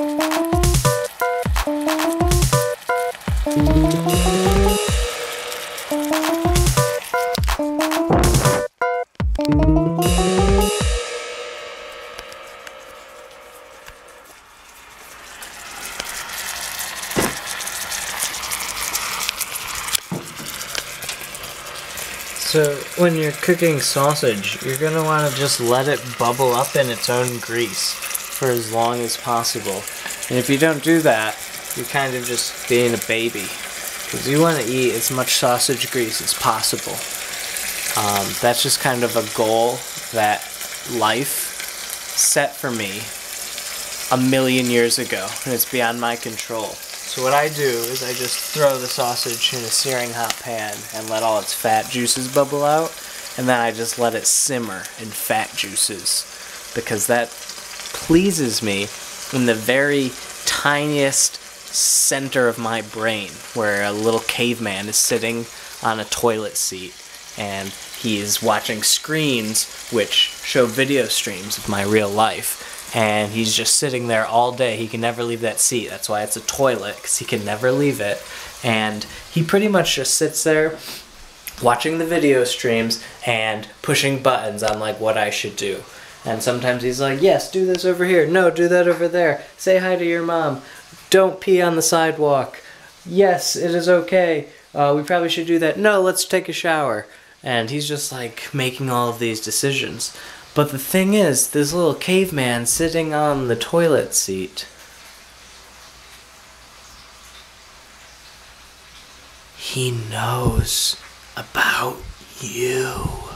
So when you're cooking sausage, you're gonna want to just let it bubble up in its own grease for as long as possible. And if you don't do that, you're kind of just being a baby. Because you want to eat as much sausage grease as possible. Um, that's just kind of a goal that life set for me a million years ago, and it's beyond my control. So what I do is I just throw the sausage in a searing hot pan and let all its fat juices bubble out, and then I just let it simmer in fat juices because that pleases me in the very tiniest center of my brain where a little caveman is sitting on a toilet seat and he is watching screens which show video streams of my real life and he's just sitting there all day. He can never leave that seat. That's why it's a toilet because he can never leave it. And he pretty much just sits there watching the video streams and pushing buttons on like what I should do. And sometimes he's like, "Yes, do this over here. No, do that over there. Say hi to your mom. Don't pee on the sidewalk. Yes, it is okay. Uh, we probably should do that. No, let's take a shower." And he's just like making all of these decisions. But the thing is, this little caveman sitting on the toilet seat. He knows about you.